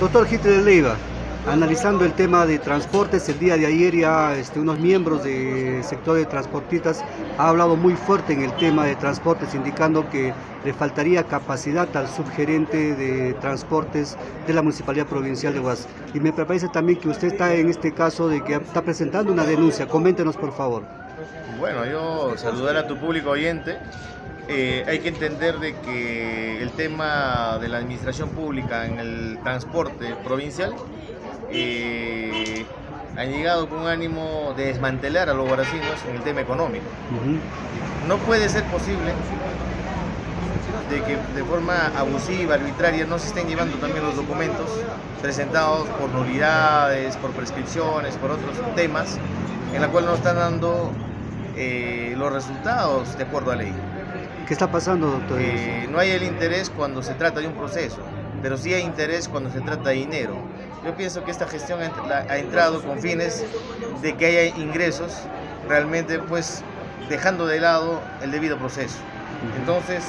Doctor Hitler Leiva, analizando el tema de transportes, el día de ayer ya este, unos miembros del sector de transportistas ha hablado muy fuerte en el tema de transportes, indicando que le faltaría capacidad al subgerente de transportes de la Municipalidad Provincial de Huas. Y me parece también que usted está en este caso de que está presentando una denuncia. Coméntenos, por favor. Bueno, yo saludar a tu público oyente. Eh, hay que entender de que el tema de la administración pública en el transporte provincial eh, han llegado con un ánimo de desmantelar a los guaracinos en el tema económico. No puede ser posible de que de forma abusiva, arbitraria, no se estén llevando también los documentos presentados por nulidades, por prescripciones, por otros temas, en la cual no están dando eh, los resultados de acuerdo a ley. ¿Qué está pasando, doctor? Eh, no hay el interés cuando se trata de un proceso, pero sí hay interés cuando se trata de dinero. Yo pienso que esta gestión ha entrado con fines de que haya ingresos, realmente pues dejando de lado el debido proceso. Entonces,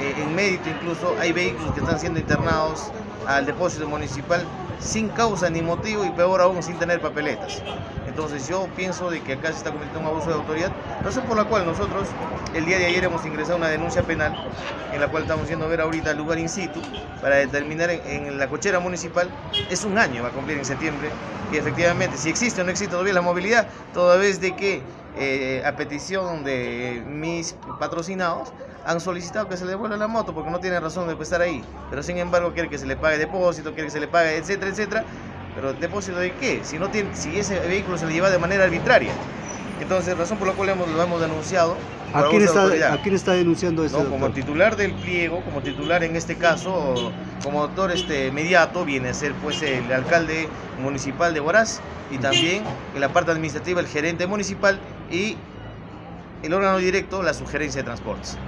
eh, en mérito incluso hay vehículos que están siendo internados al depósito municipal sin causa ni motivo y peor aún sin tener papeletas. Entonces yo pienso de que acá se está cometiendo un abuso de autoridad, razón por la cual nosotros el día de ayer hemos ingresado una denuncia penal en la cual estamos yendo a ver ahorita el lugar in situ para determinar en, la cochera municipal, es un año, va a cumplir en septiembre, y efectivamente si existe o no existe todavía la movilidad, toda vez de que eh, a petición de mis patrocinados han solicitado que se le devuelva la moto porque no tienen razón de estar ahí, pero sin embargo quiere que se le pague depósito, quiere que se le pague, etcétera, etcétera, pero depósito de qué? Si, no tiene, si ese vehículo se le lleva de manera arbitraria. Entonces, razón por la cual hemos, lo hemos denunciado. ¿A quién, está, ¿A quién, está, denunciando esto? como titular del pliego, como titular en este caso, como doctor este, inmediato, viene a ser pues el alcalde municipal de Huaraz y también en la parte administrativa el gerente municipal y el órgano directo, la sugerencia de transportes.